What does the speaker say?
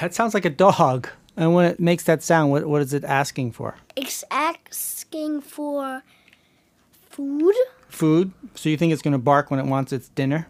That sounds like a dog. And when it makes that sound, what, what is it asking for? It's asking for food. Food? So you think it's going to bark when it wants its dinner?